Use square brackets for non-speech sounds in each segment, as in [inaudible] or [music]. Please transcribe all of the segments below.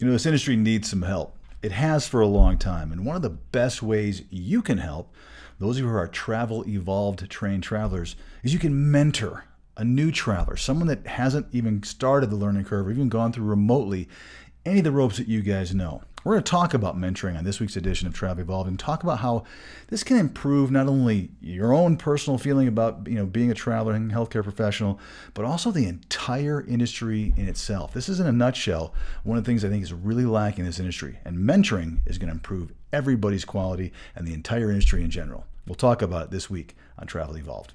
You know, this industry needs some help. It has for a long time. And one of the best ways you can help those of you who are travel evolved trained travelers is you can mentor a new traveler, someone that hasn't even started the learning curve or even gone through remotely any of the ropes that you guys know. We're going to talk about mentoring on this week's edition of Travel Evolved and talk about how this can improve not only your own personal feeling about you know being a traveler and healthcare professional, but also the entire industry in itself. This is in a nutshell one of the things I think is really lacking in this industry, and mentoring is going to improve everybody's quality and the entire industry in general. We'll talk about it this week on Travel Evolved.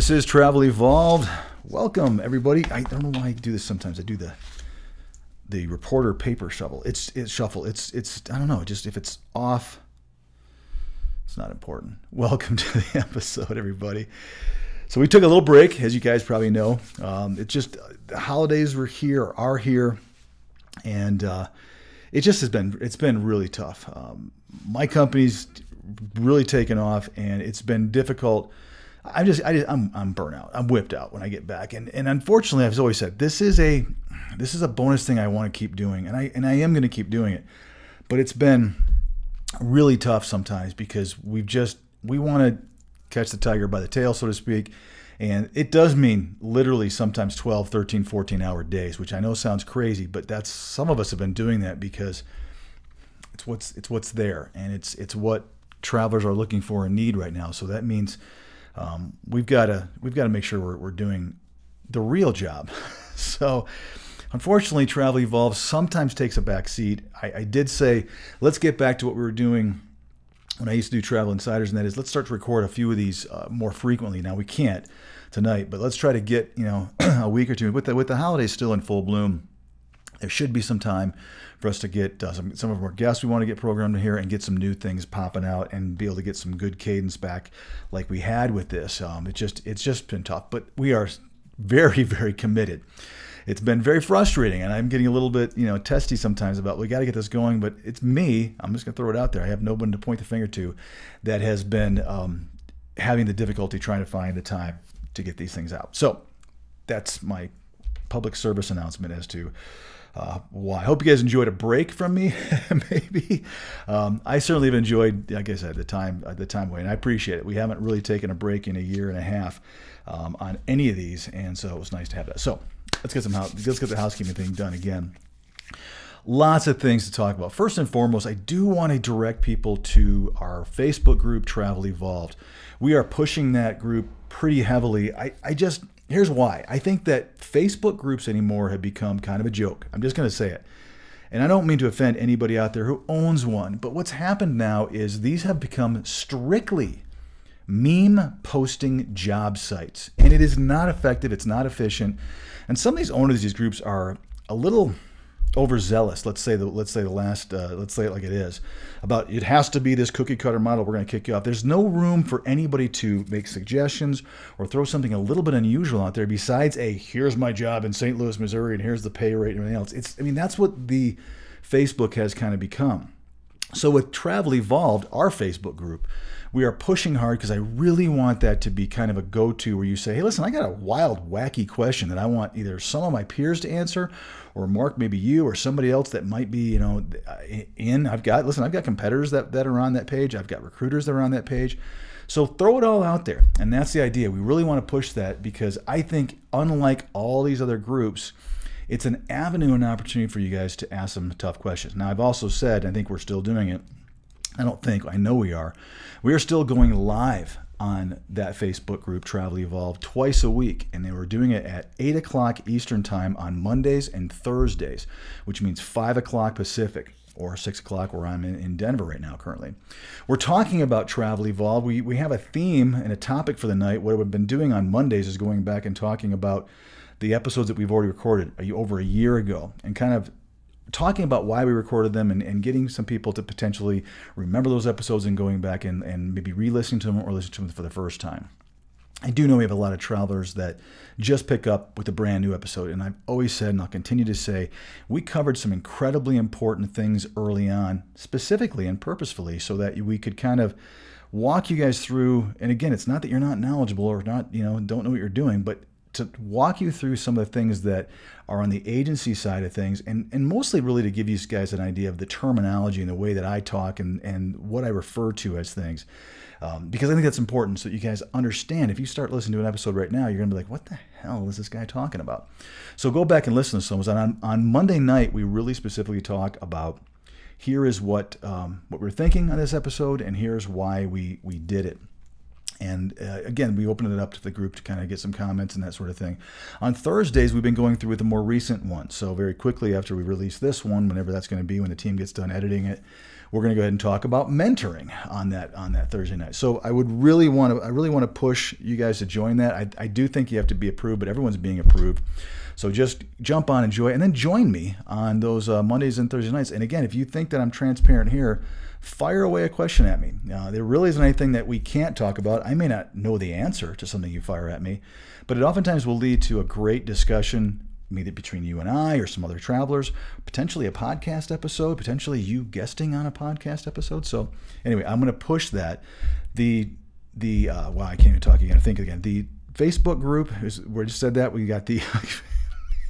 This is Travel Evolved. Welcome, everybody. I don't know why I do this sometimes. I do the the reporter paper shuffle. It's it's shuffle. It's it's I don't know. Just if it's off, it's not important. [laughs] Welcome to the episode, everybody. So we took a little break, as you guys probably know. Um, it just the holidays were here, are here, and uh, it just has been it's been really tough. Um, my company's really taken off, and it's been difficult I'm just, I just, I'm, I'm burnout. I'm whipped out when I get back. And, and unfortunately, I've always said this is a, this is a bonus thing I want to keep doing, and I, and I am going to keep doing it. But it's been really tough sometimes because we've just, we want to catch the tiger by the tail, so to speak. And it does mean literally sometimes 12, 13, 14 hour days, which I know sounds crazy, but that's some of us have been doing that because it's what's it's what's there and it's it's what travelers are looking for and need right now. So that means um, we've got to we've got to make sure we're, we're doing the real job. [laughs] so unfortunately, Travel Evolved sometimes takes a back seat. I, I, did say let's get back to what we were doing when I used to do Travel Insiders, and that is let's start to record a few of these uh, more frequently. Now we can't tonight, but let's try to get you know [clears throat] a week or two with the with the holidays still in full bloom. There should be some time for us to get uh, some some of our guests we want to get programmed here and get some new things popping out and be able to get some good cadence back like we had with this. Um, it just it's just been tough, but we are very [laughs] very committed. It's been very frustrating, and I'm getting a little bit you know testy sometimes about we got to get this going. But it's me. I'm just gonna throw it out there. I have no one to point the finger to that has been um, having the difficulty trying to find the time to get these things out. So that's my public service announcement as to uh, well, I hope you guys enjoyed a break from me. [laughs] maybe um, I certainly have enjoyed, like I said, the time uh, the time away, and I appreciate it. We haven't really taken a break in a year and a half um, on any of these, and so it was nice to have that. So let's get some house, let's get the housekeeping thing done again. Lots of things to talk about. First and foremost, I do want to direct people to our Facebook group, Travel Evolved. We are pushing that group pretty heavily. I, I just Here's why. I think that Facebook groups anymore have become kind of a joke. I'm just going to say it. And I don't mean to offend anybody out there who owns one, but what's happened now is these have become strictly meme posting job sites. And it is not effective, it's not efficient. And some of these owners of these groups are a little overzealous. Let's say the let's say the last uh, let's say it like it is about it has to be this cookie cutter model. We're going to kick you off. There's no room for anybody to make suggestions or throw something a little bit unusual out there. Besides a here's my job in St. Louis, Missouri, and here's the pay rate and everything else. It's I mean that's what the Facebook has kind of become. So with Travel Evolved, our Facebook group, we are pushing hard because I really want that to be kind of a go-to where you say, hey, listen, I got a wild, wacky question that I want either some of my peers to answer or Mark, maybe you or somebody else that might be, you know, uh, in. I've got, listen, I've got competitors that, that are on that page. I've got recruiters that are on that page. So throw it all out there. And that's the idea. We really want to push that because I think, unlike all these other groups, it's an avenue and opportunity for you guys to ask some tough questions. Now, I've also said, I think we're still doing it. I don't think, I know we are. We are still going live on that Facebook group, Travel Evolved, twice a week. And they were doing it at 8 o'clock Eastern Time on Mondays and Thursdays, which means 5 o'clock Pacific or 6 o'clock where I'm in, Denver right now currently. We're talking about Travel Evolved. We, we have a theme and a topic for the night. What we've been doing on Mondays is going back and talking about the episodes that we've already recorded uh, over a year ago and kind of talking about why we recorded them and, and getting some people to potentially remember those episodes and going back and, and maybe re-listening to them or listening to them for the first time. I do know we have a lot of travelers that just pick up with a brand new episode. And I've always said, and I'll continue to say, we covered some incredibly important things early on, specifically and purposefully, so that we could kind of walk you guys through. And again, it's not that you're not knowledgeable or not, you know, don't know what you're doing, but to walk you through some of the things that are on the agency side of things and, and mostly really to give you guys an idea of the terminology and the way that I talk and, and what I refer to as things. Um, because I think that's important so that you guys understand. If you start listening to an episode right now, you're going to be like, what the hell is this guy talking about? So go back and listen to some. of On, on Monday night, we really specifically talk about here is what, um, what we're thinking on this episode, and here's why we, we did it. And uh, again, we opened it up to the group to kind of get some comments and that sort of thing. On Thursdays, we've been going through with the more recent one. So very quickly after we release this one, whenever that's going to be, when the team gets done editing it, we're going to go ahead and talk about mentoring on that on that Thursday night. So I would really want to I really want to push you guys to join that. I, I do think you have to be approved, but everyone's being approved. So just jump on, enjoy, and then join me on those uh, Mondays and Thursday nights. And again, if you think that I'm transparent here fire away a question at me. There really isn't anything that we can't talk about. I may not know the answer to something you fire at me, but it oftentimes will lead to a great discussion, maybe between you and I or some other travelers, potentially a podcast episode, potentially you guesting on a podcast episode. So anyway, I'm going to push that. The the uh, wow, I can't even talk again. Think again. The Facebook group is we just said that we got the [laughs]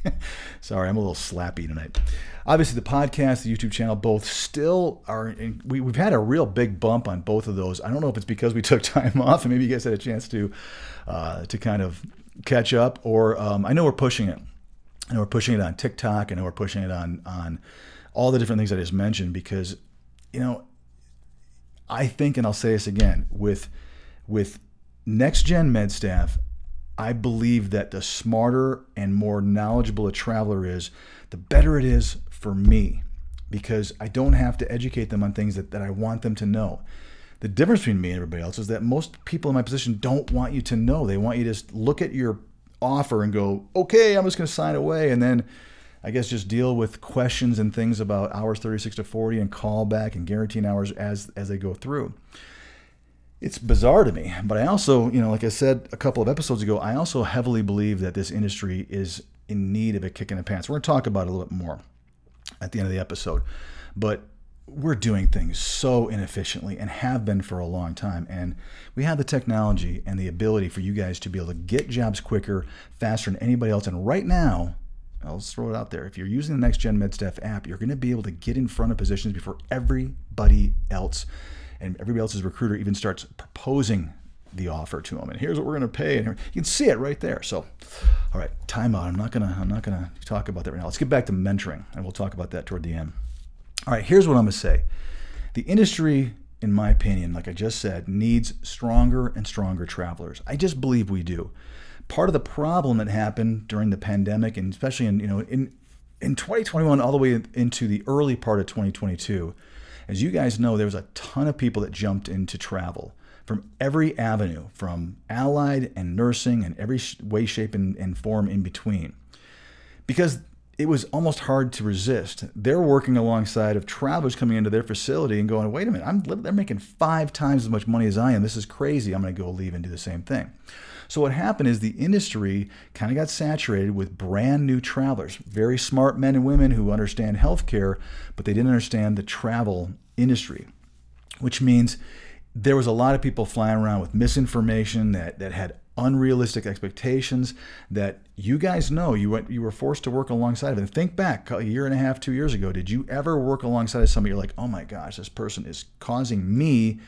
[laughs] Sorry, I'm a little slappy tonight. Obviously, the podcast, the YouTube channel, both still are. In, we, we've had a real big bump on both of those. I don't know if it's because we [laughs] took time off and maybe you guys had a chance to uh, to kind of catch up, or um, I know we're pushing it. I know we're pushing it on TikTok. I know we're pushing it on on all the different things I just mentioned because you know I think, and I'll say this again with with next gen med staff I believe that the smarter and more knowledgeable a traveler is, the better it is for me because I don't have to educate them on things that, that I want them to know. The difference between me and everybody else is that most people in my position don't want you to know. They want you to just look at your offer and go, okay, I'm just going to sign away. And then I guess just deal with questions and things about hours 36 to 40 and callback and guaranteeing hours as, as they go through it's bizarre to me. But I also, you know, like I said a couple of episodes ago, I also heavily believe that this industry is in need of a kick in the pants. We're going to talk about it a little bit more at the end of the episode. But we're doing things so inefficiently and have been for a long time. And we have the technology and the ability for you guys to be able to get jobs quicker, faster than anybody else. And right now, I'll throw it out there. If you're using the Next Gen MedStaff app, you're going to be able to get in front of positions before everybody else and everybody else's recruiter even starts proposing the offer to them and here's what we're going to pay. And you can see it right there. So all right time out. I'm not going to i'm not going to talk about that right now. Let's get back to mentoring and we'll talk about that toward the end. All right here's what i'm going to say. The industry in my opinion like i just said needs stronger and stronger travelers. I just believe we do. Part of the problem that happened during the pandemic and especially in you know in in 2021 all the way into the early part of 2022 as you guys know, there was a ton of people that jumped into travel from every avenue, from allied and nursing and every way, shape, and, and form in between. Because it was almost hard to resist. They're working alongside of travelers coming into their facility and going, wait a minute, I'm, they're making five times as much money as I am. This is crazy. I'm going to go leave and do the same thing. So what happened is the industry kind of got saturated with brand new travelers, very smart men and women who understand healthcare, but they didn't understand the travel industry, which means there was a lot of people flying around with misinformation that, that had unrealistic expectations that you guys know you went you were forced to work alongside of and think back a year and a half two years ago did you ever work alongside of somebody you're like oh my gosh this person is causing me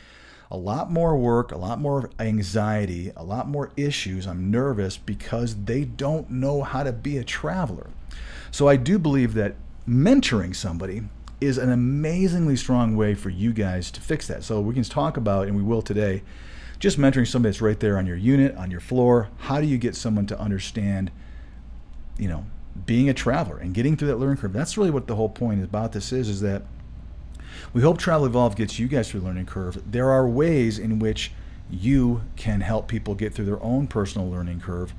a lot more work, a lot more anxiety, a lot more issues. I'm nervous because they don't know how to be a traveler. So I do believe that mentoring somebody is an amazingly strong way for you guys to fix that. So we can talk about, and we will today, just mentoring somebody that's right there on your unit, on your floor. How do you get someone to understand, you know, being a traveler and getting through that learning curve? That's really what the whole point about this is, is that we hope Travel Evolved gets you guys through the learning curve. There are ways in which you can help people get through their own personal learning curve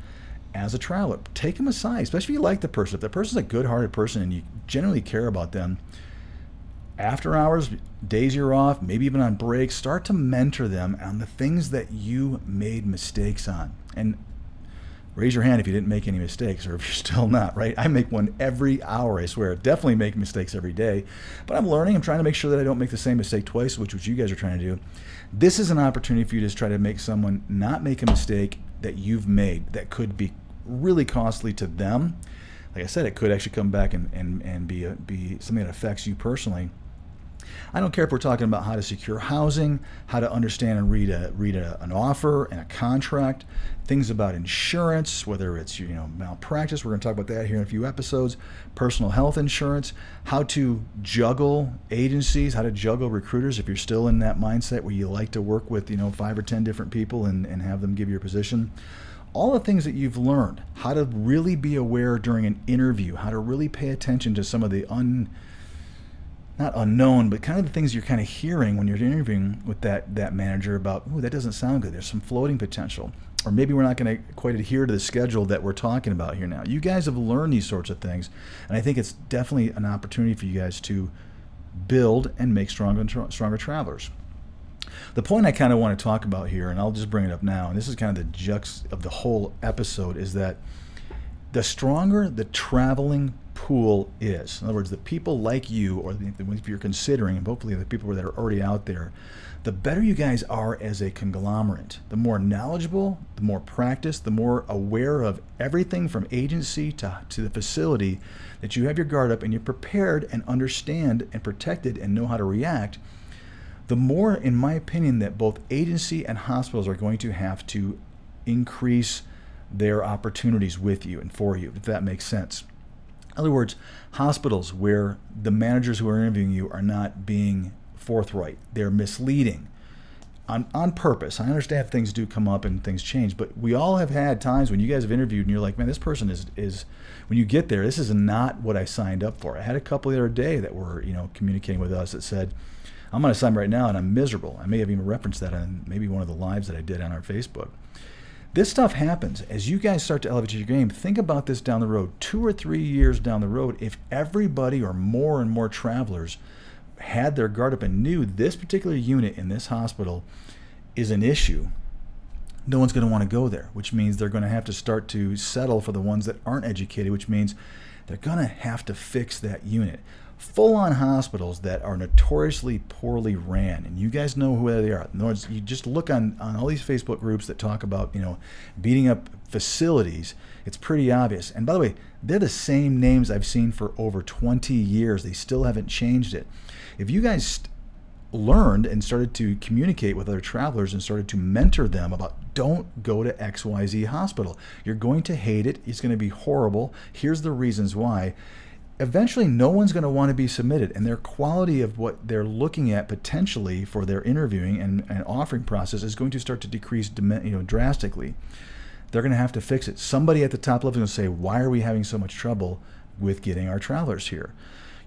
as a traveler. Take them aside, especially if you like the person. If the person's a good-hearted person and you generally care about them, after hours, days you're off, maybe even on breaks, start to mentor them on the things that you made mistakes on. And raise your hand if you didn't make any mistakes or if you're [laughs] still not, right? I make one every hour, I swear. Definitely make mistakes every day. But I'm learning. I'm trying to make sure that I don't make the same mistake twice, which what you guys are trying to do. This is an opportunity for you to try to make someone not make a mistake that you've made that could be really costly to them. Like I said, it could actually come back and, and, and be, a, be something that affects you personally. I don't care if we're talking about how to secure housing, how to understand and read a read a, an offer and a contract, things about insurance, whether it's you know malpractice. We're going to talk about that here in a few episodes. Personal health insurance, how to juggle agencies, how to juggle recruiters. If you're still in that mindset where you like to work with you know five or ten different people and, and have them give you a position all the things that you've learned, how to really be aware during an interview, how to really pay attention to some of the un not unknown, but kind of the things you're kind of hearing when you're interviewing with that that manager about, oh, that doesn't sound good. There's some floating potential, or maybe we're not going to quite adhere to the schedule that we're talking about here now. You guys have learned these sorts of things, and I think it's definitely an opportunity for you guys to build and make stronger stronger travelers. The point I kind of want to talk about here, and I'll just bring it up now, and this is kind of the jux of the whole episode, is that the stronger the traveling pool is. In other words, the people like you, or the, if you're considering, and hopefully the people that are already out there, the better you guys are as a conglomerate. The more knowledgeable, the more practiced, the more aware of everything from agency to, to the facility that you have your guard up and you're prepared and understand and protected and know how to react, the more, in my opinion, that both agency and hospitals are going to have to increase their opportunities with you and for you, if that makes sense. In other words, hospitals where the managers who are interviewing you are not being forthright, they're misleading on, on purpose. I understand things do come up and things change, but we all have had times when you guys have interviewed and you're like, man, this person is, is when you get there, this is not what I signed up for. I had a couple the other day that were, you know, communicating with us that said, I'm on assignment right now and I'm miserable. I may have even referenced that on maybe one of the lives that I did on our Facebook. This stuff happens as you guys start to elevate your game. Think about this down the road, two or three years down the road. If everybody or more and more travelers had their guard up and knew this particular unit in this hospital is an issue, no one's going to want to go there, which means they're going to have to start to settle for the ones that aren't educated, which means they're going to have to fix that unit full on hospitals that are notoriously poorly ran. And you guys know who they are. In other words you just look on, on all these facebook groups that talk about you know beating up facilities. It's pretty obvious. And by the way they're the same names i've seen for over 20 years. They still haven't changed it. If you guys learned and started to communicate with other travelers and started to mentor them about don't go to xyz hospital. You're going to hate it. It's going to be horrible. Here's the reasons why eventually no one's going to want to be submitted and their quality of what they're looking at potentially for their interviewing and, and offering process is going to start to decrease you know drastically. They're going to have to fix it. Somebody at the top level is going to say why are we having so much trouble with getting our travelers here?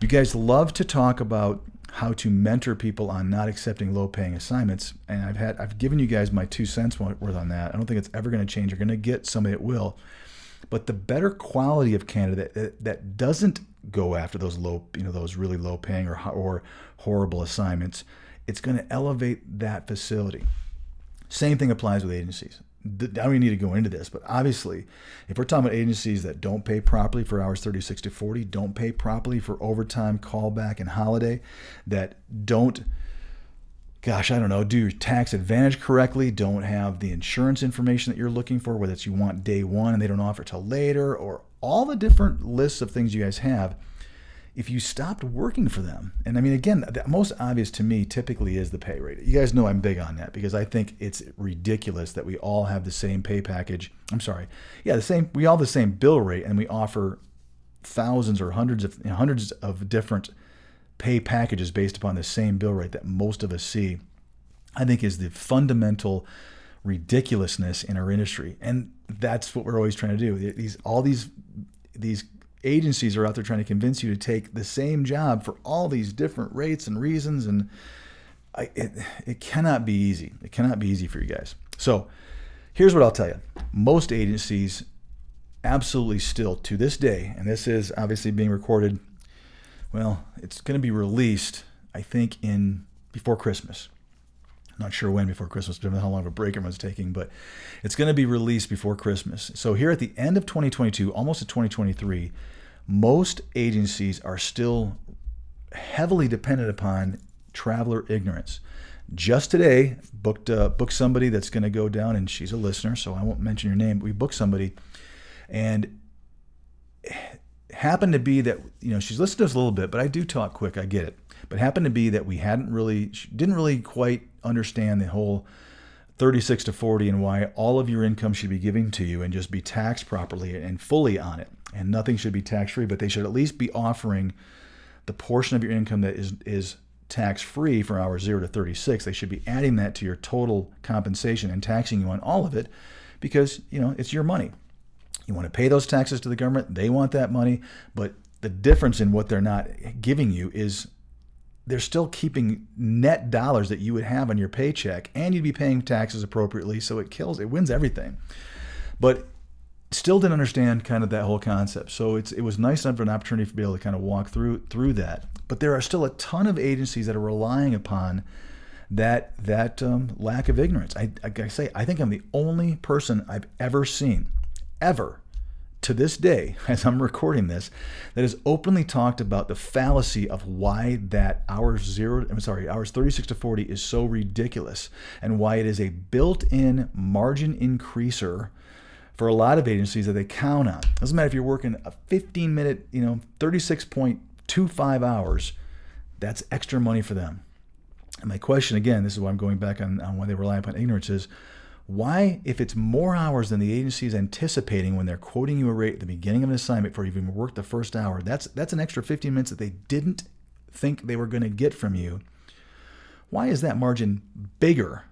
You guys love to talk about how to mentor people on not accepting low paying assignments and i've had i've given you guys my two cents worth on that. I don't think it's ever going to change. You're going to get somebody that will. But the better quality of candidate that, that doesn't go after those low, you know, those really low paying or, or horrible assignments, it's going to elevate that facility. Same thing applies with agencies. I don't even need to go into this, but obviously, if we're talking about agencies that don't pay properly for hours 36 to 40, don't pay properly for overtime, callback, and holiday, that don't gosh, I don't know, do your tax advantage correctly, don't have the insurance information that you're looking for, whether it's you want day one and they don't offer till later, or all the different lists of things you guys have, if you stopped working for them, and I mean, again, the most obvious to me typically is the pay rate. You guys know I'm big on that because I think it's ridiculous that we all have the same pay package. I'm sorry, yeah, the same. We all the same bill rate, and we offer thousands or hundreds of you know, hundreds of different pay packages based upon the same bill rate that most of us see. I think is the fundamental ridiculousness in our industry, and that's what we're always trying to do. These all these these agencies are out there trying to convince you to take the same job for all these different rates and reasons. And I, it, it cannot be easy. It cannot be easy for you guys. So here's what i'll tell you. Most agencies absolutely still to this day and this is obviously being recorded well it's going to be released i think in before christmas not sure when before Christmas, depending on how long of a break everyone's taking, but it's going to be released before Christmas. So here at the end of 2022, almost to 2023, most agencies are still heavily dependent upon traveler ignorance. Just today, booked uh, booked somebody that's going to go down, and she's a listener, so I won't mention your name. But we booked somebody, and happened to be that you know she's listened to us a little bit, but I do talk quick. I get it, but happened to be that we hadn't really she didn't really quite understand the whole 36 to 40 and why all of your income should be given to you and just be taxed properly and fully on it and nothing should be tax free, but they should at least be offering the portion of your income that is is tax free for hours 0 to 36. They should be adding that to your total compensation and taxing you on all of it because, you know, it's your money. You want to pay those taxes to the government, they want that money, but the difference in what they're not giving you is they're still keeping net dollars that you would have on your paycheck and you'd be paying taxes appropriately so it kills it wins everything but still didn't understand kind of that whole concept. So it's it was nice to have an opportunity to be able to kind of walk through through that. But there are still a ton of agencies that are relying upon that that um, lack of ignorance. I, I say, I think I'm the only person I've ever seen, ever, to this day, [laughs] as I'm recording this, that has openly talked about the fallacy of why that hours zero, I'm sorry, hours 36 to 40 is so ridiculous, and why it is a built-in margin increaser for a lot of agencies that they count on. Doesn't matter if you're working a 15 minute, you know, 36.25 hours, that's extra money for them. And my question again, this is why I'm going back on, on why they rely upon ignorance is why, if it's more hours than the agency is anticipating when they're quoting you a rate at the beginning of an assignment before you've even worked the first hour, that's that's an extra 15 minutes that they didn't think they were going to get from you. Why is that margin bigger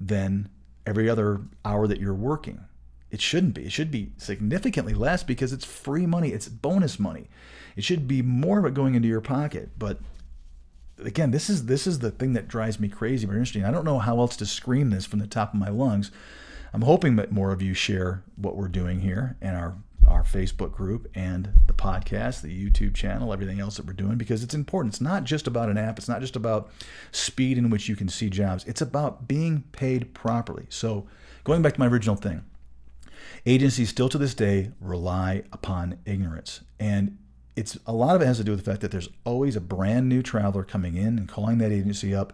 than every other hour that you're working? It shouldn't be. It should be significantly less because it's free money. It's bonus money. It should be more of it going into your pocket. But again, this is this is the thing that drives me crazy. But interesting. I don't know how else to scream this from the top of my lungs. I'm hoping that more of you share what we're doing here and our our Facebook group and the podcast, the YouTube channel, everything else that we're doing because it's important. It's not just about an app. It's not just about speed in which you can see jobs. It's about being paid properly. So, going back to my original thing, agencies still to this day rely upon ignorance. And it's a lot of it has to do with the fact that there's always a brand new traveler coming in and calling that agency up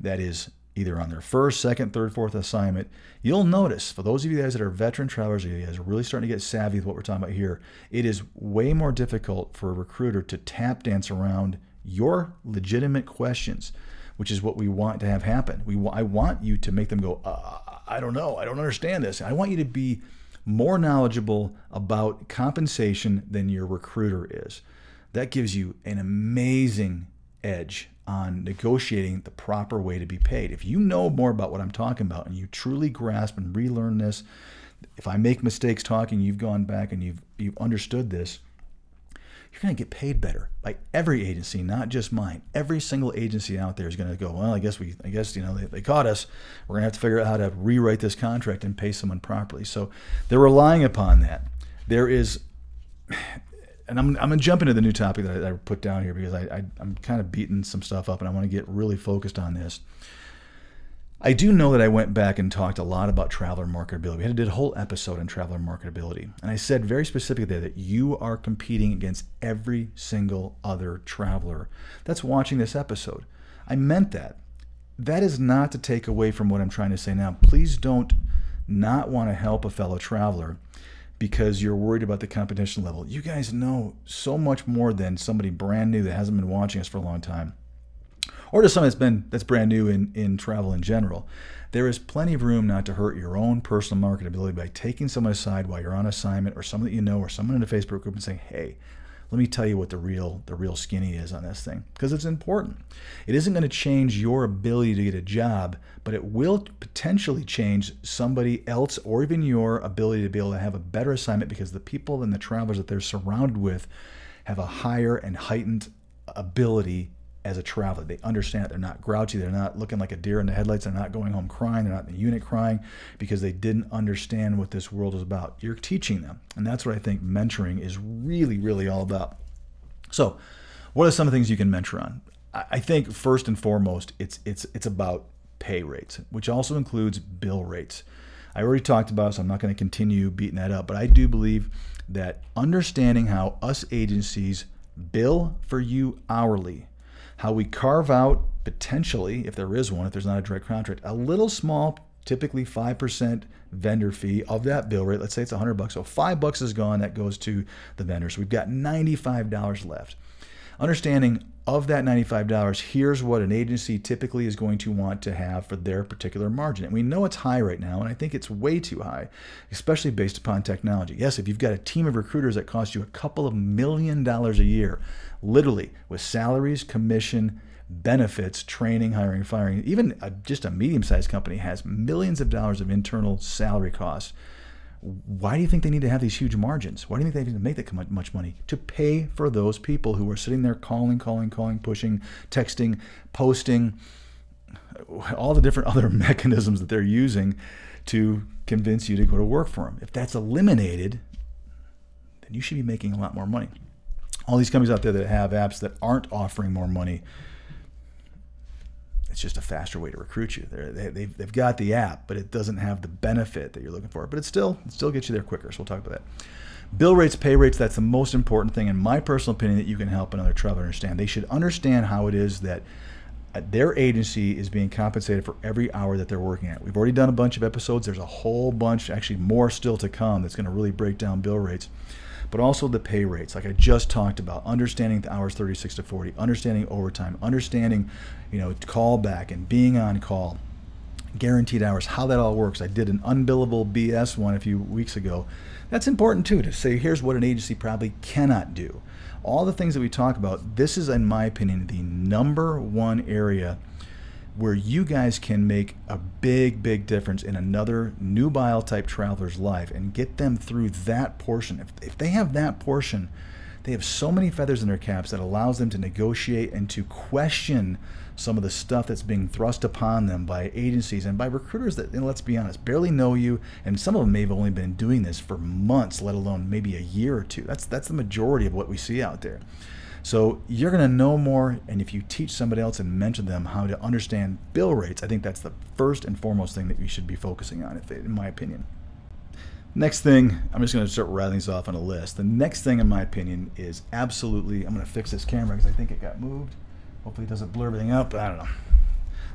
that is either on their first, second, third, fourth assignment. You'll notice for those of you guys that are veteran travelers, you guys are really starting to get savvy with what we're talking about here. It is way more difficult for a recruiter to tap dance around your legitimate questions, which is what we want to have happen. We I want you to make them go, uh, I don't know, I don't understand this. I want you to be more knowledgeable about compensation than your recruiter is. That gives you an amazing edge on negotiating the proper way to be paid. If you know more about what I'm talking about and you truly grasp and relearn this, if I make mistakes talking, you've gone back and you've you've understood this, you're going to get paid better by every agency, not just mine. Every single agency out there is going to go, well, I guess we, I guess, you know, they, they caught us. We're going to have to figure out how to rewrite this contract and pay someone properly. So they're relying upon that. There is, and I'm, I'm going to jump into the new topic that I, I put down here because I, I, I'm kind of beating some stuff up and I want to get really focused on this. I do know that I went back and talked a lot about traveler marketability. We had did a whole episode on traveler marketability. And I said very specifically there that you are competing against every single other traveler that's watching this episode. I meant that. That is not to take away from what I'm trying to say now. Please don't not want to help a fellow traveler because you're worried about the competition level. You guys know so much more than somebody brand new that hasn't been watching us for a long time, or to somebody that's been that's brand new in, in travel in general. There is plenty of room not to hurt your own personal marketability by taking someone aside while you're on assignment or someone that you know or someone in a Facebook group and saying, hey, let me tell you what the real the real skinny is on this thing because it's important. It isn't going to change your ability to get a job, but it will potentially change somebody else or even your ability to be able to have a better assignment because the people and the travelers that they're surrounded with have a higher and heightened ability as a traveler. They understand it. They're not grouchy. They're not looking like a deer in the headlights. They're not going home crying. They're not in the unit crying because they didn't understand what this world is about. You're teaching them. And that's what I think mentoring is really, really all about. So, what are some of the things you can mentor on? I think first and foremost, it's it's it's about pay rates, which also includes bill rates. I already talked about, so I'm not going to continue beating that up, but I do believe that understanding how us agencies bill for you hourly how we carve out potentially, if there is one, if there's not a direct contract, a little small, typically 5% vendor fee of that bill rate. Let's say it's 100 bucks. So 5 bucks is gone, that goes to the vendor. So we've got $95 left. Understanding of that $95, here's what an agency typically is going to want to have for their particular margin. And we know it's high right now, and I think it's way too high, especially based upon technology. Yes, if you've got a team of recruiters that cost you a couple of million dollars a year, literally with salaries, commission, benefits, training, hiring, firing, even a, just a medium sized company has millions of dollars of internal salary costs why do you think they need to have these huge margins? Why do you think they need to make that much money? To pay for those people who are sitting there calling, calling, calling, pushing, texting, posting, all the different [laughs] other mechanisms that they're using to convince you to go to work for them. If that's eliminated, then you should be making a lot more money. All these companies out there that have apps that aren't offering more money it's just a faster way to recruit you. They're, they, they've, they've got the app, but it doesn't have the benefit that you're looking for. But it still it still gets you there quicker. So we'll talk about that. Bill rates, pay rates, that's the most important thing, in my personal opinion, that you can help another traveler understand. They should understand how it is that uh, their agency is being compensated for every hour that they're working at. We've already done a bunch of episodes. There's a whole bunch, actually more still to come, that's going to really break down bill rates but also the pay rates, like I just talked about, understanding the hours 36 to 40, understanding overtime, understanding, you know, call back and being on call, guaranteed hours, how that all works. I did an unbillable BS one a few weeks ago. That's important too to say here's what an agency probably cannot do. All the things that we talk about, this is, in my opinion, the number one area where you guys can make a big, big difference in another nubile type traveler's life and get them through that portion. If, if they have that portion, they have so many feathers in their caps that allows them to negotiate and to question some of the stuff that's being thrust upon them by agencies and by recruiters that, let's be honest, barely know you, and some of them may have only been doing this for months, let alone maybe a year or two. That's that's the majority of what we see out there. So you're going to know more, and if you teach somebody else and mentor them how to understand bill rates, I think that's the first and foremost thing that you should be focusing on, if in my opinion. Next thing, I'm just going to start rattling these off on a list. The next thing, in my opinion, is absolutely, I'm going to fix this camera because I think it got moved. Hopefully it doesn't blur everything up. I don't know.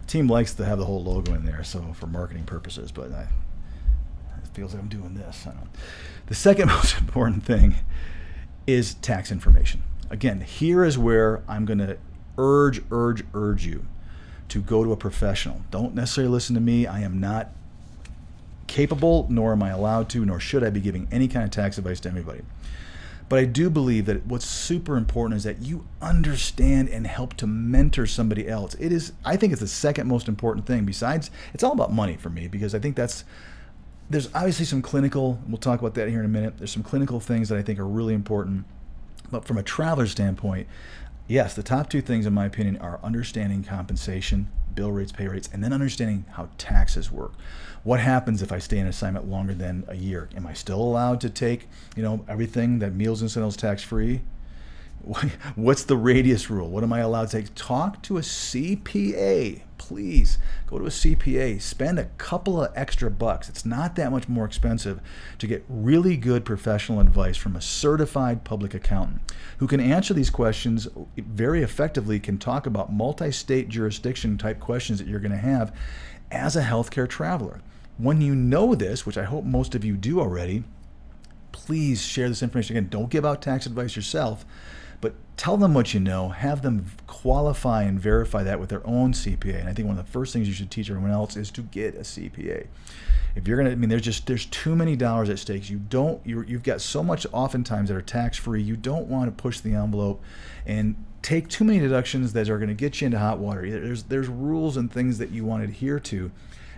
The team likes to have the whole logo in there, so for marketing purposes, but I, it feels like I'm doing this. The second [laughs] most important thing is tax information. Again, here is where I'm going to urge, urge, urge you to go to a professional. Don't necessarily listen to me. I am not capable, nor am I allowed to, nor should I be giving any kind of tax advice to anybody. But I do believe that what's super important is that you understand and help to mentor somebody else. It is, I think, it's the second most important thing. Besides, it's all about money for me because I think that's there's obviously some clinical. We'll talk about that here in a minute. There's some clinical things that I think are really important but from a traveler standpoint, yes, the top two things, in my opinion, are understanding compensation, bill rates, pay rates, and then understanding how taxes work. What happens if I stay in assignment longer than a year? Am I still allowed to take, you know, everything that meals incidentals tax free? [laughs] What's the radius rule? What am I allowed to take? Talk to a CPA. Please go to a CPA. Spend a couple of extra bucks. It's not that much more expensive to get really good professional advice from a certified public accountant who can answer these questions very effectively, can talk about multi state jurisdiction type questions that you're going to have as a healthcare traveler. When you know this, which I hope most of you do already, please share this information. Again, don't give out tax advice yourself, but tell them what you know. Have them qualify and verify that with their own CPA. And I think one of the first things you should teach everyone else is to get a CPA. If you're gonna, I mean, there's just there's too many dollars at stake. You don't, you you've got so much oftentimes that are tax free. You don't want to push the envelope and take too many deductions that are going to get you into hot water. There's there's rules and things that you want to adhere to,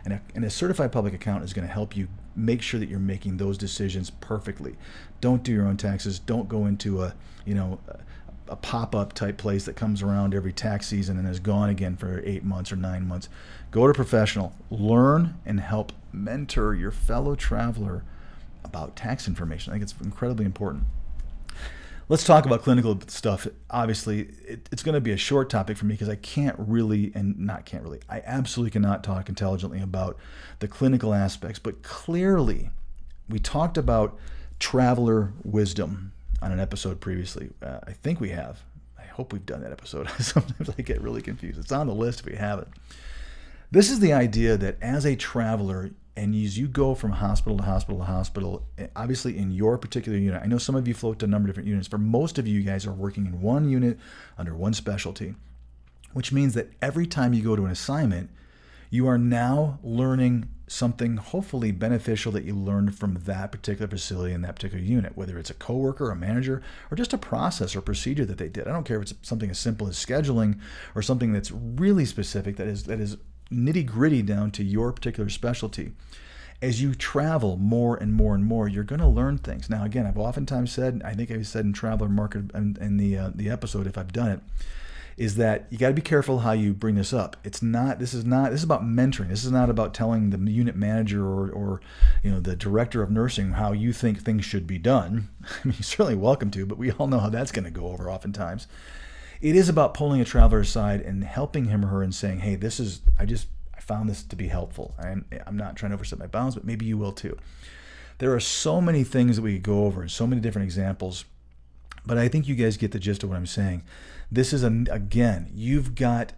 and a, and a certified public accountant is going to help you make sure that you're making those decisions perfectly. Don't do your own taxes. Don't go into a you know a, pop-up type place that comes around every tax season and is gone again for eight months or nine months. Go to professional. Learn and help mentor your fellow traveler about tax information. I think it's incredibly important. Let's talk about clinical stuff. Obviously, it, it's going to be a short topic for me because I can't really, and not can't really, I absolutely cannot talk intelligently about the clinical aspects. But clearly, we talked about traveler wisdom on an episode previously. Uh, I think we have. I hope we've done that episode. [laughs] Sometimes I get really confused. It's on the list if we haven't. This is the idea that as a traveler, and as you go from hospital to hospital to hospital, eh, obviously in your particular unit, I know some of you float to a number of different units. For most of you, you guys are working in one unit under one specialty, which means that every time you go to an assignment, you are now learning something hopefully beneficial that you learned from that particular facility in that particular unit, whether it's a coworker, a manager, or just a process or procedure that they did. I don't care if it's something as simple as scheduling or something that's really specific that is that is nitty gritty down to your particular specialty. As you travel more and more and more, you're going to learn things. Now, again, I've oftentimes said, I think I've said in Traveler Market in, in the uh, the episode, if I've done it, is that you got to be careful how you bring this up. It's not. This is not. This is about mentoring. This is not about telling the unit manager or, or you know the director of nursing how you think things should be done. [laughs] I mean, you're certainly welcome to, but we all know how that's going to go over oftentimes. It is about pulling a traveler aside and helping him or her and saying, "Hey, this is I just I found this to be helpful. I'm I'm not trying to overstep my bounds, but maybe you will too." There are so many things that we could go over and so many different examples, but I think you guys get the gist of what I'm saying. This is a, again, you've got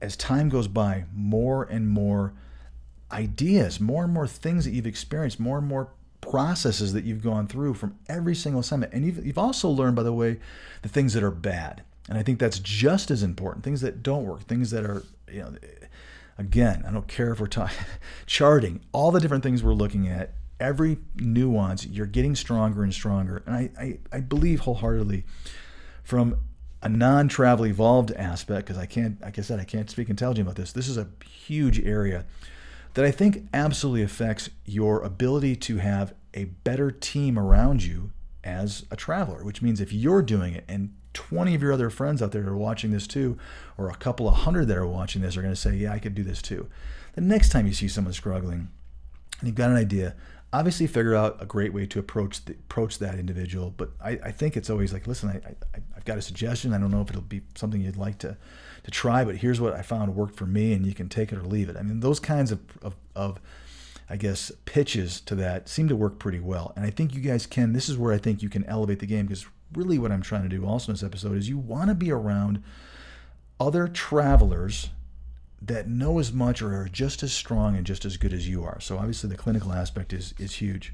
as time goes by more and more ideas, more and more things that you've experienced, more and more processes that you've gone through from every single assignment. And you've, you've also learned, by the way, the things that are bad. And I think that's just as important. Things that don't work, things that are, you know, again, I don't care if we're talking [laughs] charting, all the different things we're looking at, every nuance, you're getting stronger and stronger. And I, I, I believe wholeheartedly from a non-travel evolved aspect, because I can't, like I said, I can't speak intelligently about this. This is a huge area that I think absolutely affects your ability to have a better team around you as a traveler, which means if you're doing it and 20 of your other friends out there are watching this too, or a couple of hundred that are watching this are going to say, Yeah, I could do this too. The next time you see someone struggling and you've got an idea, obviously figure out a great way to approach the, approach that individual. But I, I, think it's always like, listen, I, I, have got a suggestion. I don't know if it'll be something you'd like to, to try, but here's what I found worked for me, and you can take it or leave it. I mean, those kinds of, of, of I guess, pitches to that seem to work pretty well. And I think you guys can, this is where I think you can elevate the game because really what I'm trying to do also in this episode is you want to be around other travelers that know as much or are just as strong and just as good as you are. So obviously the clinical aspect is is huge.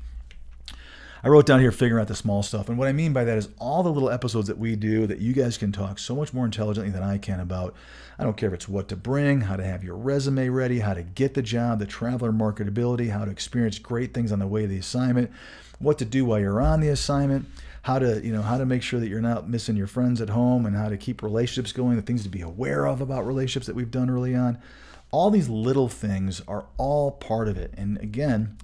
I wrote down here figuring out the small stuff. And what I mean by that is all the little episodes that we do that you guys can talk so much more intelligently than I can about. I don't care if it's what to bring, how to have your resume ready, how to get the job, the traveler marketability, how to experience great things on the way to the assignment, what to do while you're on the assignment how to you know how to make sure that you're not missing your friends at home and how to keep relationships going the things to be aware of about relationships that we've done early on. All these little things are all part of it. And again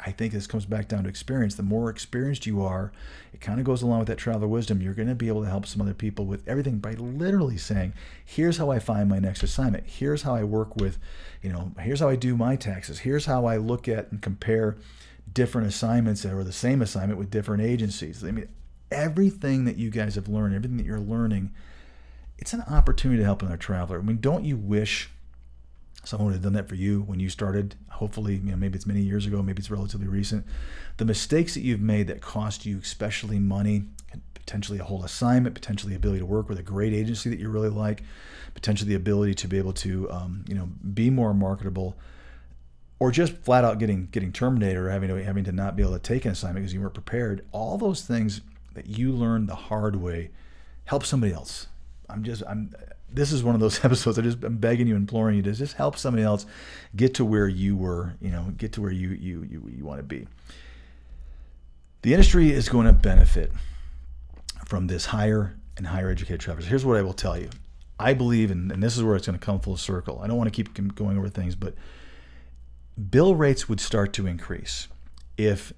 i think this comes back down to experience. The more experienced you are it kind of goes along with that traveler wisdom. You're going to be able to help some other people with everything by literally saying here's how i find my next assignment. Here's how i work with you know here's how i do my taxes. Here's how i look at and compare different assignments or the same assignment with different agencies. I mean everything that you guys have learned, everything that you're learning, it's an opportunity to help another traveler. I mean, don't you wish someone would have done that for you when you started? Hopefully, you know, maybe it's many years ago, maybe it's relatively recent. The mistakes that you've made that cost you, especially money, potentially a whole assignment, potentially the ability to work with a great agency that you really like, potentially the ability to be able to, um, you know, be more marketable or just flat out getting getting terminated or having to having to not be able to take an assignment because you weren't prepared. All those things that you learned the hard way help somebody else. I'm just I'm this is one of those [laughs] episodes I just I'm begging you, imploring you to just help somebody else get to where you were, you know, get to where you you you, you want to be. The industry is going to benefit from this higher and higher educated travelers. Here's what I will tell you. I believe, and this is where it's going to come full circle. I don't want to keep going over things, but bill rates would start to increase if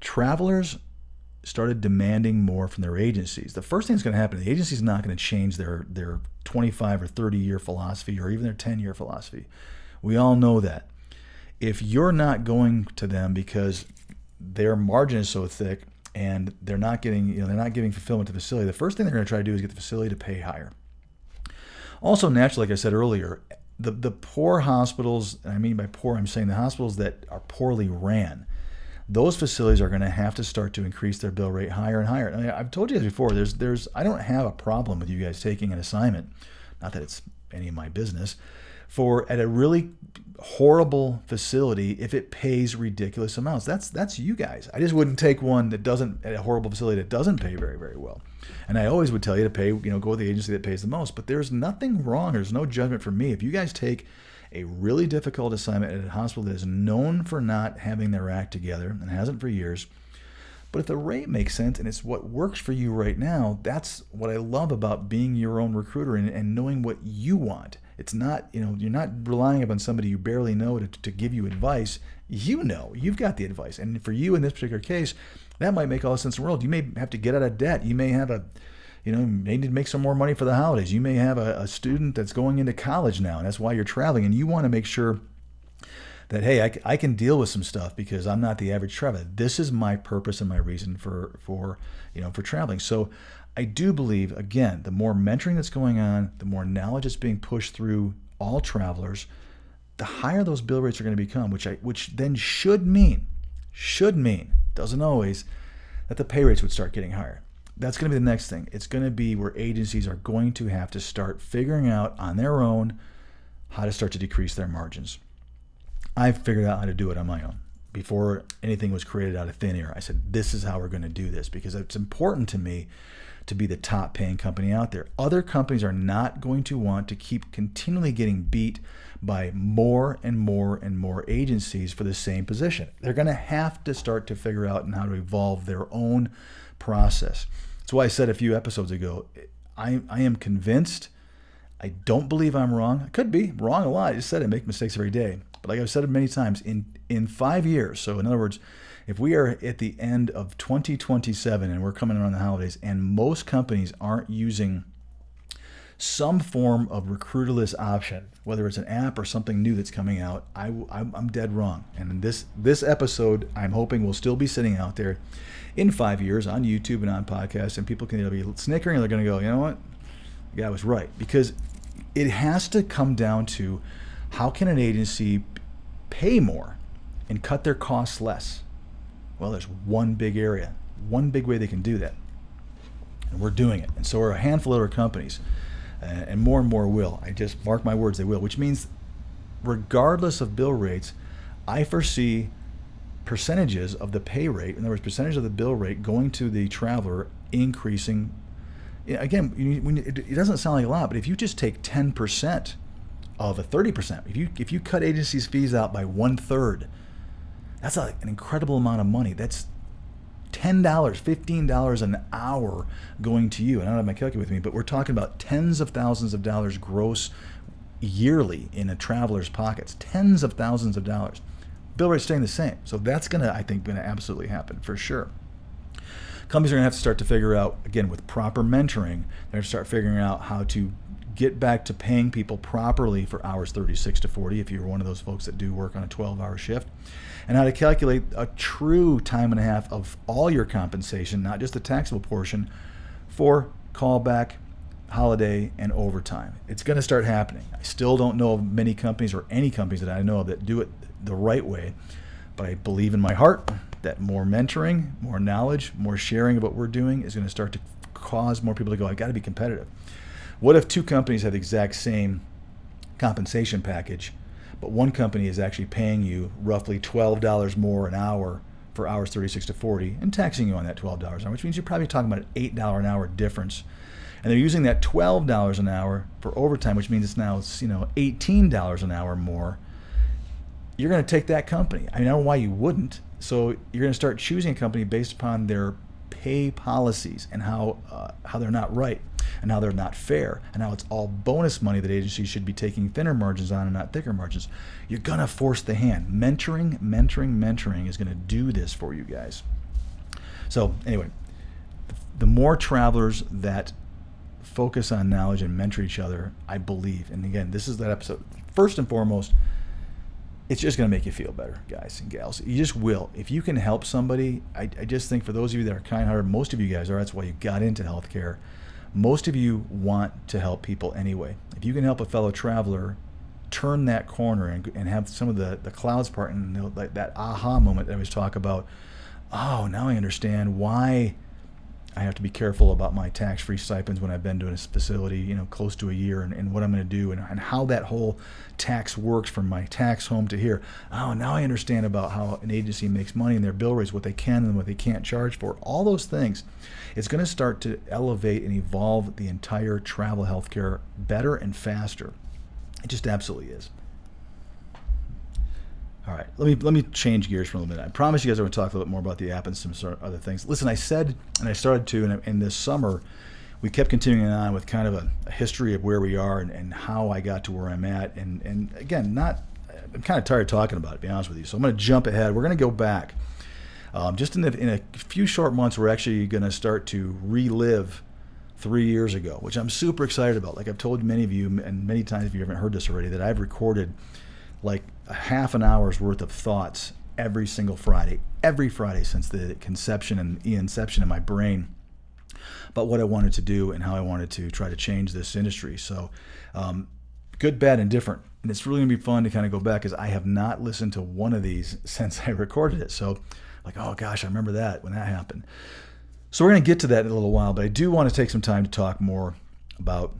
travelers started demanding more from their agencies. The first thing that's going to happen, the agency is not going to change their their 25 or 30 year philosophy or even their 10 year philosophy. We all know that. If you're not going to them because their margin is so thick and they're not getting, you know, they're not giving fulfillment to the facility, the first thing they're going to try to do is get the facility to pay higher. Also, naturally, like I said earlier, the, the poor hospitals, and I mean by poor, I'm saying the hospitals that are poorly ran, those facilities are going to have to start to increase their bill rate higher and higher. I mean, I've told you this before. There's, there's, I don't have a problem with you guys taking an assignment, not that it's any of my business, for at a really horrible facility if it pays ridiculous amounts. That's that's you guys. I just wouldn't take one that doesn't at a horrible facility that doesn't pay very very well. And I always would tell you to pay, you know, go with the agency that pays the most. But there's nothing wrong. There's no judgment for me if you guys take a really difficult assignment at a hospital that is known for not having their act together and hasn't for years. But if the rate makes sense and it's what works for you right now, that's what I love about being your own recruiter and, and knowing what you want. It's not, you know, you're not relying upon somebody you barely know to, to give you advice. You know, you've got the advice. And for you in this particular case, that might make all the sense in the world. You may have to get out of debt. You may have a, you know, they need to make some more money for the holidays. You may have a, a student that's going into college now, and that's why you're traveling. And you want to make sure that hey, I, I can deal with some stuff because I'm not the average traveler. This is my purpose and my reason for for you know for traveling. So I do believe, again, the more mentoring that's going on, the more knowledge that's being pushed through all travelers, the higher those bill rates are going to become, which I, which then should mean, should mean, doesn't always, that the pay rates would start getting higher. That's going to be the next thing. It's going to be where agencies are going to have to start figuring out on their own how to start to decrease their margins. I've figured out how to do it on my own. Before anything was created out of thin air, I said, this is how we're going to do this because it's important to me to be the top paying company out there. Other companies are not going to want to keep continually getting beat by more and more and more agencies for the same position. They're going to have to start to figure out and how to evolve their own process. That's why I said a few episodes ago, I, I am convinced. I don't believe I'm wrong. I could be wrong a lot. I just said I make mistakes every day. But like I've said it many times, in in five years, so in other words, if we are at the end of 2027 and we're coming around the holidays and most companies aren't using some form of recruiterless option, whether it's an app or something new that's coming out, I, I'm dead wrong. And this this episode, I'm hoping will still be sitting out there in five years on YouTube and on podcasts, and people can either be snickering or they're going to go, you know what, the guy was right, because it has to come down to how can an agency pay more and cut their costs less. Well, there's one big area, one big way they can do that. And we're doing it. And so are a handful of other companies. Uh, and more and more will. I just mark my words, they will, which means regardless of bill rates, I foresee percentages of the pay rate, in other words, percentage of the bill rate going to the traveler increasing. Again, it doesn't sound like a lot, but if you just take 10% of a 30%, if you if you cut agencies' fees out by one third, that's a, an incredible amount of money. That's $10, $15 an hour going to you. And I don't have my calculator with me, but we're talking about tens of thousands of dollars gross yearly in a traveler's pockets. Tens of thousands of dollars. Bill rate's staying the same. So that's going to, I think, going to absolutely happen for sure. Companies are going to have to start to figure out, again, with proper mentoring, they're to start figuring out how to get back to paying people properly for hours 36 to 40 if you're one of those folks that do work on a 12 hour shift and how to calculate a true time and a half of all your compensation not just the taxable portion for callback holiday and overtime it's going to start happening i still don't know of many companies or any companies that i know of that do it the right way but i believe in my heart that more mentoring more knowledge more sharing of what we're doing is going to start to cause more people to go i've got to be competitive what if two companies have the exact same compensation package, but one company is actually paying you roughly $12 more an hour for hours 36 to 40 and taxing you on that $12 an hour, which means you're probably talking about an $8 an hour difference. And they're using that $12 an hour for overtime, which means it's now you know $18 an hour more. You're going to take that company. I mean, I don't know why you wouldn't. So you're going to start choosing a company based upon their pay policies and how uh, how they're not right and how they're not fair and how it's all bonus money that agencies should be taking thinner margins on and not thicker margins. You're gonna force the hand. Mentoring, mentoring, mentoring is gonna do this for you guys. So anyway, the more travelers that focus on knowledge and mentor each other, I believe, and again, this is that episode. First and foremost, it's just going to make you feel better, guys and gals. You just will. If you can help somebody, I, I just think for those of you that are kind hearted, most of you guys are, that's why you got into healthcare. Most of you want to help people anyway. If you can help a fellow traveler turn that corner and, and have some of the, the clouds part and like that aha moment that I always talk about, oh, now I understand why I have to be careful about my tax-free stipends when I've been to a facility, you know, close to a year, and, and what I'm going to do, and, and how that whole tax works from my tax home to here. Oh, now I understand about how an agency makes money and their bill rates, what they can and what they can't charge for. All those things, it's going to start to elevate and evolve the entire travel healthcare better and faster. It just absolutely is. All right, let me let me change gears for a little bit. I promise you guys I'm going to talk a little bit more about the app and some sort of other things. Listen, I said, and I started to, in, in this summer, we kept continuing on with kind of a, a history of where we are and, and, how I got to where I'm at. And and again, not I'm kind of tired of talking about it. To be honest with you, so I'm going to jump ahead. We're going to go back. Um, just in, the, in a few short months, we're actually going to start to relive three years ago, which I'm super excited about. Like I've told many of you, and many times if you haven't heard this already, that I've recorded like a half an hour's worth of thoughts every single Friday, every Friday since the conception and the inception in my brain about what I wanted to do and how I wanted to try to change this industry. So, um, good, bad, and different. And it's really gonna be fun to kind of go back because I have not listened to one of these [laughs] since I recorded it. So, like, oh gosh, I remember that when that happened. So we're gonna get to that in a little while, but I do want to take some time to talk more about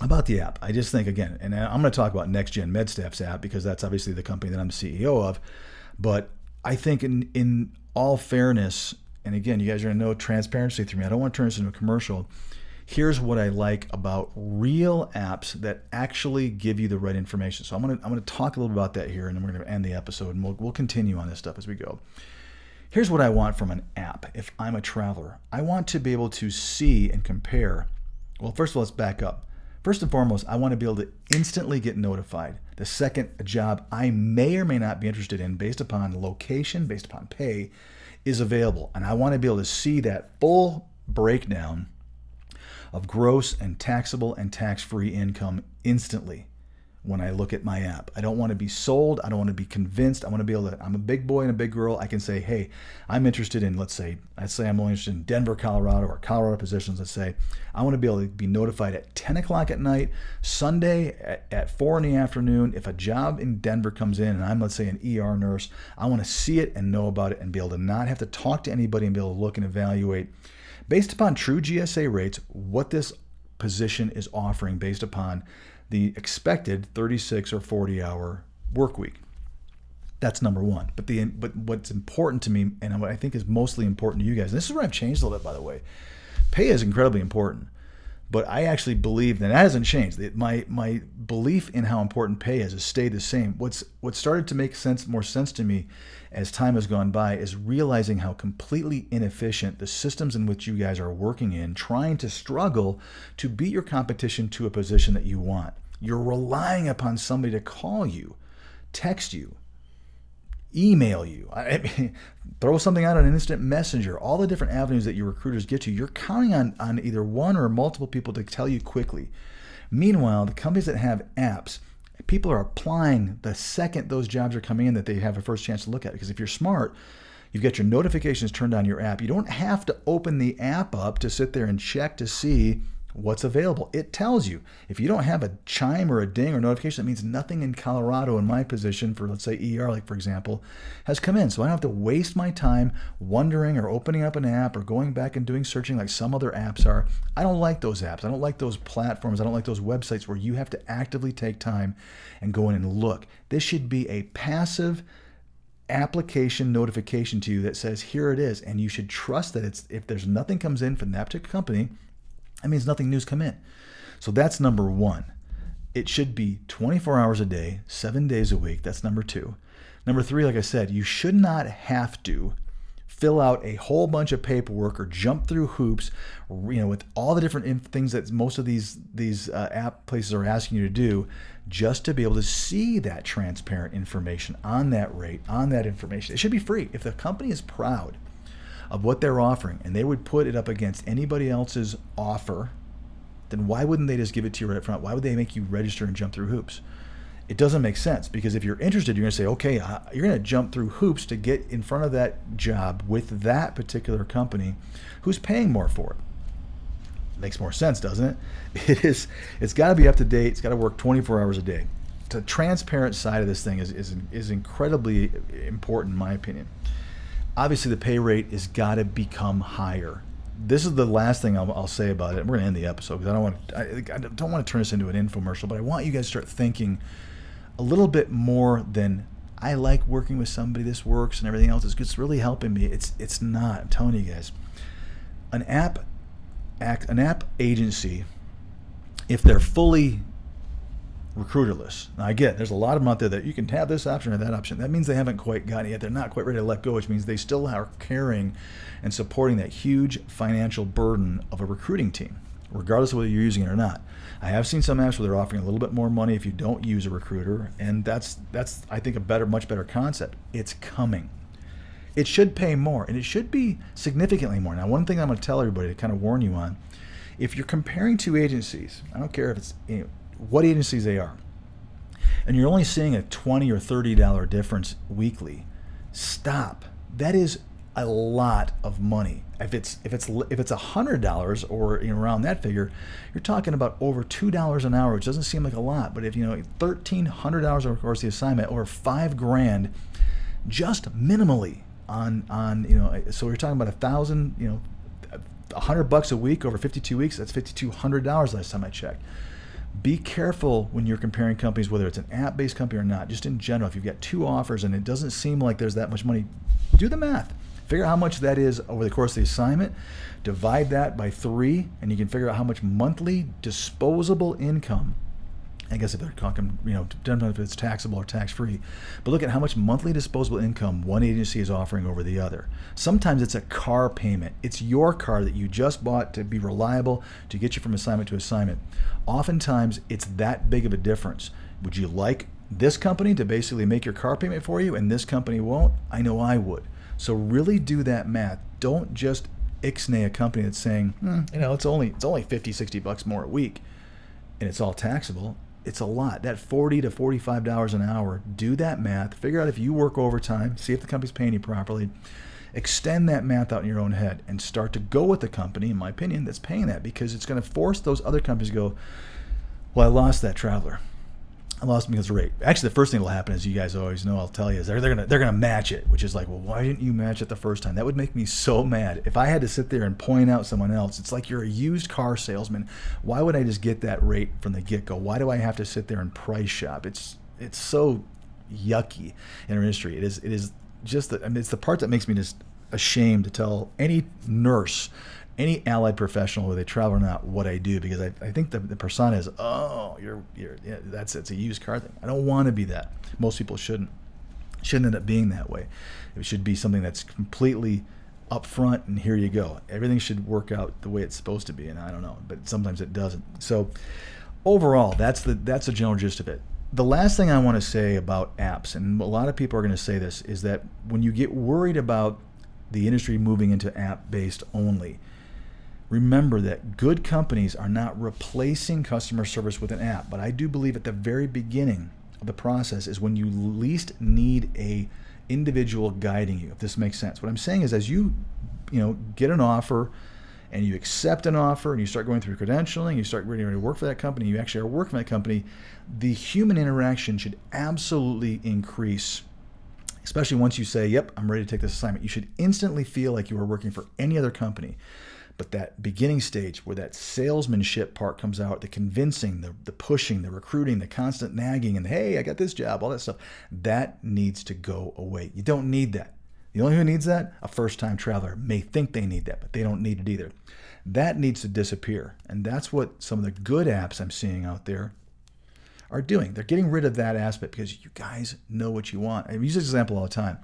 about the app. I just think again, and I'm going to talk about Next Gen MedStaff's app because that's obviously the company that I'm CEO of. But I think in in all fairness, and again, you guys are going to know transparency through me. I don't want to turn this into a commercial. Here's what I like about real apps that actually give you the right information. So I'm going to I'm going to talk a little about that here, and then we're going to end the episode, and we'll we'll continue on this stuff as we go. Here's what I want from an app. If I'm a traveler, I want to be able to see and compare. Well, first of all, let's back up. First and foremost, I want to be able to instantly get notified the second a job I may or may not be interested in, based upon location, based upon pay, is available. And I want to be able to see that full breakdown of gross and taxable and tax free income instantly when I look at my app. I don't want to be sold. I don't want to be convinced. I want to be able to, I'm a big boy and a big girl. I can say, hey, I'm interested in, let's say, let's say I'm only interested in Denver, Colorado, or Colorado positions. Let's say I want to be able to be notified at 10 o'clock at night, Sunday at, at 4 in the afternoon. If a job in Denver comes in and I'm, let's say, an ER nurse, I want to see it and know about it and be able to not have to talk to anybody and be able to look and evaluate based upon true GSA rates what this position is offering based upon the expected 36 or 40 hour work week. That's number one. But the but what's important to me, and what I think is mostly important to you guys, and this is where I've changed a little bit, by the way. Pay is incredibly important, but I actually believe that, that hasn't changed. My my belief in how important pay is has stayed the same. What's what started to make sense more sense to me as time has gone by is realizing how completely inefficient the systems in which you guys are working in, trying to struggle to beat your competition to a position that you want. You're relying upon somebody to call you, text you, email you, I mean, [laughs] throw something out on an instant messenger, all the different avenues that your recruiters get you. You're counting on, on either one or multiple people to tell you quickly. Meanwhile, the companies that have apps, people are applying the second those jobs are coming in that they have a first chance to look at. Because if you're smart, you've got your notifications turned on your app. You don't have to open the app up to sit there and check to see what's available. It tells you. If you don't have a chime or a ding or notification, that means nothing in Colorado in my position for, let's say, ER, like for example, has come in. So I don't have to waste my time wondering or opening up an app or going back and doing searching like some other apps are. I don't like those apps. I don't like those platforms. I don't like those websites where you have to actively take time and go in and look. This should be a passive application notification to you that says here it is and you should trust that it's if there's nothing comes in from that particular company that means nothing new's come in. So that's number one. It should be 24 hours a day, seven days a week. That's number two. Number three, like I said, you should not have to fill out a whole bunch of paperwork or jump through hoops, you know, with all the different things that most of these these uh, app places are asking you to do, just to be able to see that transparent information on that rate, on that information. It should be free. If the company is proud of what they're offering and they would put it up against anybody else's offer, then why wouldn't they just give it to you right up front? Why would they make you register and jump through hoops? It doesn't make sense because if you're interested, you're going to say, okay, you're going to jump through hoops to get in front of that job with that particular company who's paying more for it. Makes more sense, doesn't it? [laughs] It is. It's got to be up to date. It's got to work 24 hours a day. The transparent side of this thing is, is, is incredibly important, in my opinion obviously the pay rate has got to become higher. This is the last thing I'll, I'll say about it. We're going to end the episode because I don't want I, I don't want to turn this into an infomercial, but I want you guys to start thinking a little bit more than I like working with somebody. This works and everything else is It's really helping me. It's it's not. I'm telling you guys, an app, act, an app agency, if they're fully recruiterless. Now I get there's a lot of them out there that you can have this option or that option. That means they haven't quite gotten it yet. They're not quite ready to let go, which means they still are carrying and supporting that huge financial burden of a recruiting team, regardless of whether you're using it or not. I have seen some apps where they're offering a little bit more money if you don't use a recruiter, and that's that's I think a better, much better concept. It's coming. It should pay more, and it should be significantly more. Now, one thing I'm going to tell everybody to kind of warn you on, if you're comparing two agencies, I don't care if it's you know, what agencies they are, and you're only seeing a 20 or 30 dollar difference weekly, stop. That is a lot of money. If it's if it's if it's a hundred dollars or you know, around that figure, you're talking about over two dollars an hour, which doesn't seem like a lot. But if you know thirteen hundred dollars over the course of the assignment, or five grand, just minimally on on you know, so we're talking about a thousand, you know, a hundred bucks a week over 52 weeks. That's fifty two hundred dollars last time I checked be careful when you're comparing companies, whether it's an app based company or not, just in general. If you've got two offers and it doesn't seem like there's that much money, do the math. Figure out how much that is over the course of the assignment. Divide that by three, and you can figure out how much monthly disposable income I guess if they're talking, you know, depending if it's taxable or tax free. But look at how much monthly disposable income one agency is offering over the other. Sometimes it's a car payment. It's your car that you just bought to be reliable to get you from assignment to assignment. Oftentimes it's that big of a difference. Would you like this company to basically make your car payment for you and this company won't? I know I would. So really do that math. Don't just ixnay a company that's saying, hmm, you know, it's only it's only 50, 60 bucks more a week and it's all taxable it's a lot. That 40 to 45 dollars an hour. Do that math. Figure out if you work overtime. See if the company's paying you properly. Extend that math out in your own head and start to go with the company, in my opinion, that's paying that because it's going to force those other companies to go. Well, I lost that traveler. I lost them because of rate. Actually, the first thing that'll happen, is you guys always know, I'll tell you, is they're, they're gonna they're gonna match it, which is like, well, why didn't you match it the first time? That would make me so mad. If I had to sit there and point out someone else, it's like you're a used car salesman. Why would I just get that rate from the get go? Why do I have to sit there and price shop? It's it's so yucky in our industry. It is it is just the I mean, it's the part that makes me just ashamed to tell any nurse any allied professional, whether they travel or not, what I do because I, I think the, the persona is, oh, you're, you're, yeah, that's it's a used car thing. I don't want to be that. Most people shouldn't shouldn't end up being that way. It should be something that's completely upfront and here you go. Everything should work out the way it's supposed to be, and I don't know, but sometimes it doesn't. So overall, that's the that's the general gist of it. The last thing I want to say about apps, and a lot of people are going to say this, is that when you get worried about the industry moving into app based only, Remember that good companies are not replacing customer service with an app, but I do believe at the very beginning of the process is when you least need a individual guiding you, if this makes sense. What I'm saying is as you, you know, get an offer and you accept an offer and you start going through credentialing, you start ready to work for that company, you actually are working for that company, the human interaction should absolutely increase. Especially once you say, Yep, I'm ready to take this assignment. You should instantly feel like you are working for any other company. But that beginning stage where that salesmanship part comes out, the convincing, the, the pushing, the recruiting, the constant nagging, and hey, I got this job, all that stuff, that needs to go away. You don't need that. The only who needs that, a first time traveler, may think they need that, but they don't need it either. That needs to disappear. And that's what some of the good apps I'm seeing out there are doing. They're getting rid of that aspect because you guys know what you want. I use this example all the time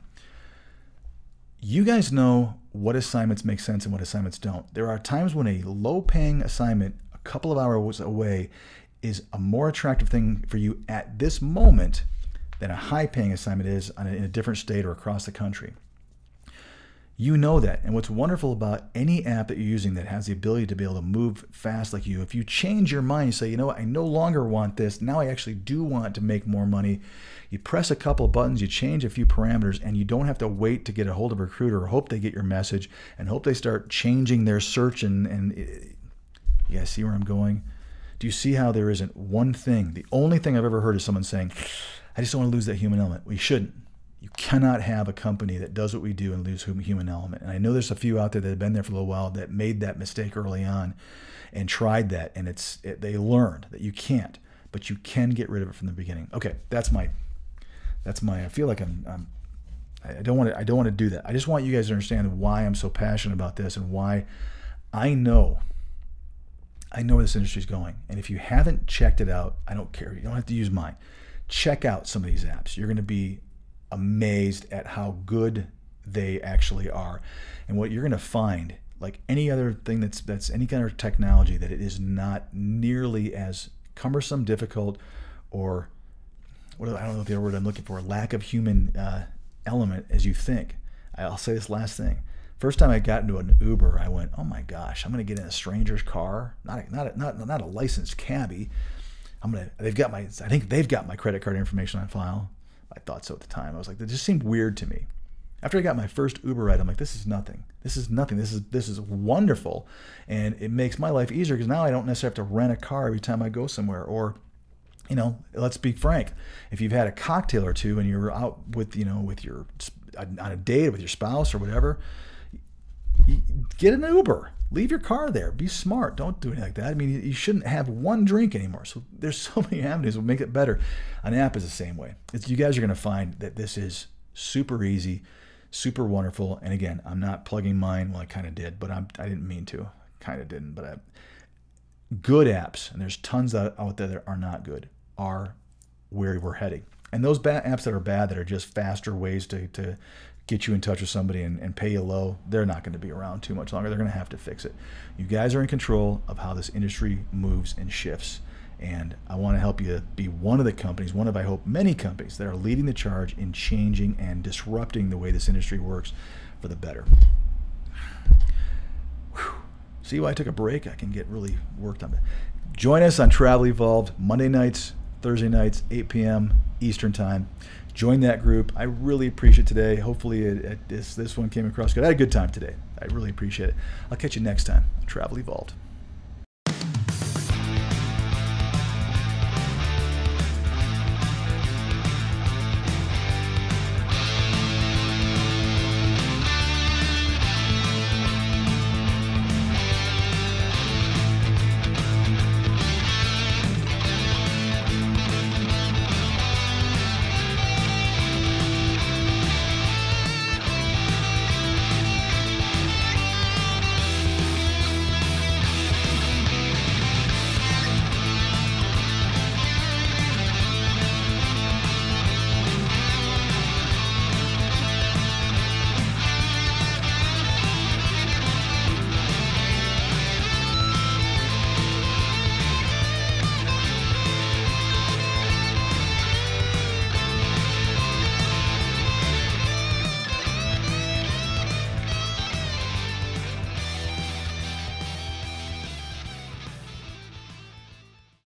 you guys know what assignments make sense and what assignments don't. There are times when a low paying assignment, a couple of hours away, is a more attractive thing for you at this moment than a high paying assignment is in a different state or across the country. You know that. And what's wonderful about any app that you're using that has the ability to be able to move fast like you, if you change your mind, you say, you know what, I no longer want this. Now I actually do want to make more money. You press a couple of buttons, you change a few parameters, and you don't have to wait to get a hold of a recruiter or hope they get your message and hope they start changing their search. And, and it, you guys see where I'm going? Do you see how there isn't one thing? The only thing I've ever heard is someone saying, I just don't want to lose that human element. We shouldn't you cannot have a company that does what we do and lose human element. And I know there's a few out there that have been there for a little while that made that mistake early on and tried that, and it's it, they learned that you can't, but you can get rid of it from the beginning. Okay, that's my that's my. I feel like I'm, I'm I don't want to I don't want to do that. I just want you guys to understand why I'm so passionate about this and why I know I know where this industry is going. And if you haven't checked it out, I don't care. You don't have to use mine. Check out some of these apps. You're going to be amazed at how good they actually are. And what you're going to find, like any other thing that's that's any kind of technology, that it is not nearly as cumbersome, difficult, or what I don't know the word I'm looking for, lack of human uh, element as you think. I'll say this last thing. First time I got into an Uber, I went, "Oh my gosh, I'm going to get in a stranger's car, not a, not a, not not a licensed cabbie. I'm gonna. They've got my. I think they've got my credit card information on file. I thought so at the time. I was like, that just seemed weird to me. After I got my first Uber ride, I'm like, this is nothing. This is nothing. This is this is wonderful, and it makes my life easier because now I don't necessarily have to rent a car every time I go somewhere. Or, you know, let's be frank, if you've had a cocktail or two and you're out with you know with your on a date with your spouse or whatever, get an Uber. Leave your car there. Be smart. Don't do anything like that. I mean, you shouldn't have one drink anymore. So there's [laughs] so many avenues that make it better. An app is the same way. It's, you guys are going to find that this is super easy, super wonderful. And again, I'm not plugging mine. Well, I kind of did, but I'm, I didn't mean to. Kind of didn't. But I, good apps, and there's tons out, out there that are not good, are where we're heading. And those bad apps that are bad, that are just faster ways to, to get you in touch with somebody and, and pay you low, they're not going to be around too much longer. They're going to have to fix it. You guys are in control of how this industry moves and shifts. And I want to help you be one of the companies, one of, I hope, many companies that are leading the charge in changing and disrupting the way this industry works for the better. Whew. See why I took a break? I can get really worked on it. Join us on Travel Evolved Monday nights, Thursday nights, 8 p.m. Eastern Time join that group. I really appreciate today. Hopefully, it, it, this this one came across good. I had a good time today. I really appreciate it. I'll catch you next time. Travel Evolved.